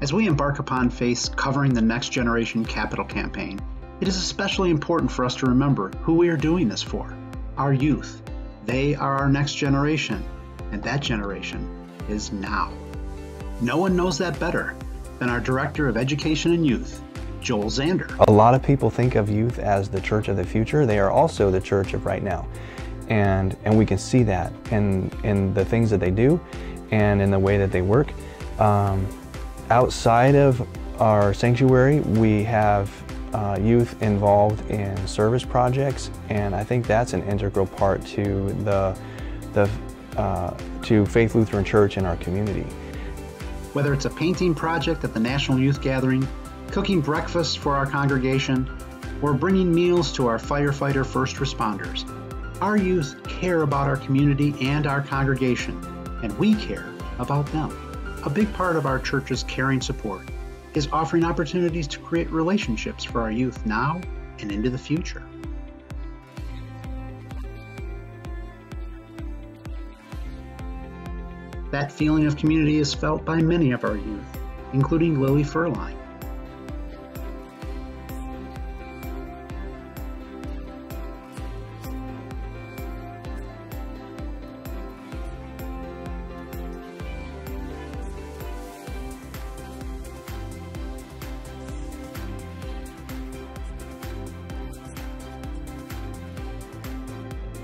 As we embark upon Faith's Covering the Next Generation Capital campaign, it is especially important for us to remember who we are doing this for our youth. They are our next generation, and that generation is now. No one knows that better than our Director of Education and Youth, Joel Zander. A lot of people think of youth as the church of the future. They are also the church of right now. And, and we can see that in, in the things that they do and in the way that they work. Um, outside of our sanctuary, we have uh, youth involved in service projects, and I think that's an integral part to the, the uh, to Faith Lutheran Church in our community. Whether it's a painting project at the National Youth Gathering, cooking breakfast for our congregation, or bringing meals to our firefighter first responders, our youth care about our community and our congregation, and we care about them. A big part of our church's caring support is offering opportunities to create relationships for our youth now and into the future. That feeling of community is felt by many of our youth, including Lily Furline.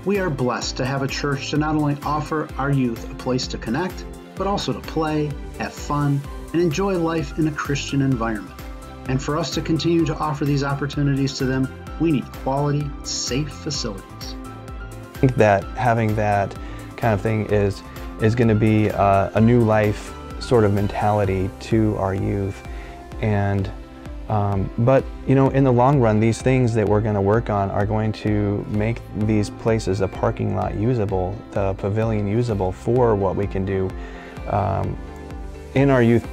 We are blessed to have a church to not only offer our youth a place to connect, but also to play, have fun, and enjoy life in a Christian environment. And for us to continue to offer these opportunities to them, we need quality, safe facilities. I think that having that kind of thing is, is going to be uh, a new life sort of mentality to our youth. And um, but you know, in the long run, these things that we're going to work on are going to make these places, a parking lot usable, the pavilion usable for what we can do um, in our youth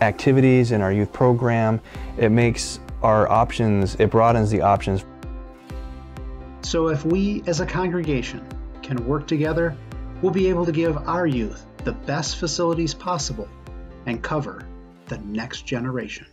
activities, in our youth program. It makes our options, it broadens the options. So if we as a congregation can work together, we'll be able to give our youth the best facilities possible and cover the next generation.